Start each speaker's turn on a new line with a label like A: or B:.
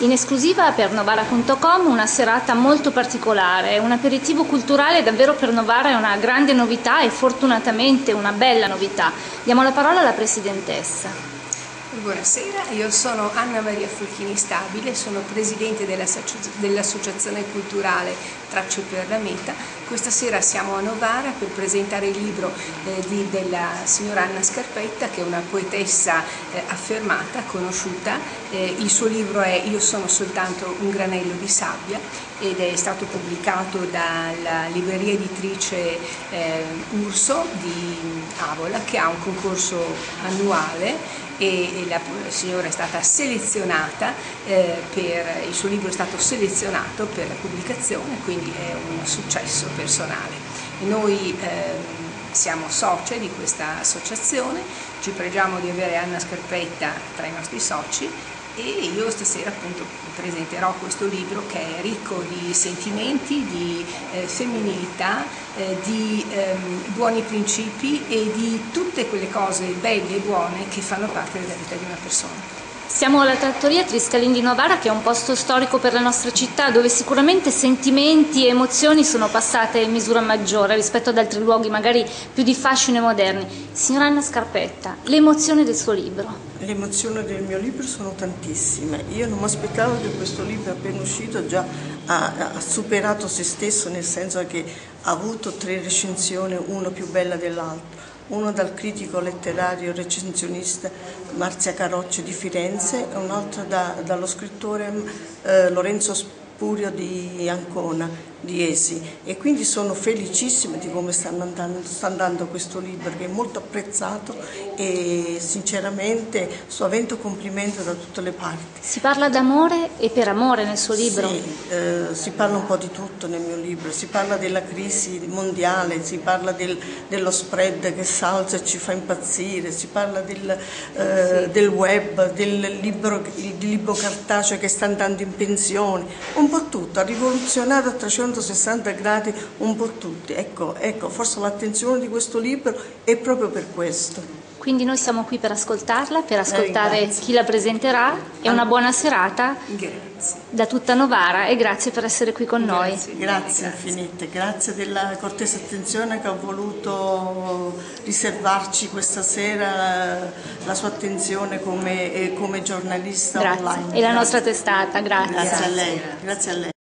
A: In esclusiva per Novara.com una serata molto particolare, un aperitivo culturale davvero per Novara è una grande novità e fortunatamente una bella novità. Diamo la parola alla Presidentessa.
B: Buonasera, io sono Anna Maria Fulchini Stabile, sono Presidente dell'Associazione Culturale Tracce per la Meta. Questa sera siamo a Novara per presentare il libro eh, di, della signora Anna Scarpetta, che è una poetessa eh, affermata, conosciuta. Eh, il suo libro è Io sono soltanto un granello di sabbia ed è stato pubblicato dalla libreria editrice eh, Urso di Avola, che ha un concorso annuale e la signora è stata selezionata eh, per, il suo libro è stato selezionato per la pubblicazione, quindi è un successo personale. Noi eh, siamo soci di questa associazione, ci pregiamo di avere Anna Scarpetta tra i nostri soci e io stasera appunto presenterò questo libro che è ricco di sentimenti, di eh, femminilità, eh, di ehm, buoni principi e di tutte quelle cose belle e buone che fanno parte della vita di una persona.
A: Siamo alla trattoria Triscalin di Novara che è un posto storico per la nostra città dove sicuramente sentimenti e emozioni sono passate in misura maggiore rispetto ad altri luoghi magari più di fascino e moderni. Signora Anna Scarpetta, le emozioni del suo libro?
C: Le emozioni del mio libro sono tantissime. Io non mi aspettavo che questo libro appena uscito già ha, ha superato se stesso nel senso che ha avuto tre recensioni, una più bella dell'altra uno dal critico letterario recensionista Marzia Carocci di Firenze e un altro da, dallo scrittore eh, Lorenzo Spurio di Ancona di Esi e quindi sono felicissima di come sta andando, sta andando, questo libro che è molto apprezzato e sinceramente sto avendo complimenti da tutte le parti.
A: Si parla d'amore e per amore nel suo libro?
C: Sì, eh, si parla un po' di tutto nel mio libro, si parla della crisi mondiale, si parla del, dello spread che salza e ci fa impazzire, si parla del, eh, sì. del web, del libro, il libro cartaceo che sta andando in pensione, un po' tutto, ha rivoluzionato a 300 360 gradi un po' tutti. Ecco, ecco, forse l'attenzione di questo libro è proprio per questo.
A: Quindi noi siamo qui per ascoltarla, per ascoltare eh, chi la presenterà e una buona serata
B: grazie.
A: da tutta Novara e grazie per essere qui con
C: grazie,
A: noi.
C: Grazie, grazie infinite, grazie della cortese attenzione che ha voluto riservarci questa sera la sua attenzione come, come giornalista
A: grazie.
C: online.
A: E la nostra testata, grazie.
C: Grazie a lei. Grazie a lei.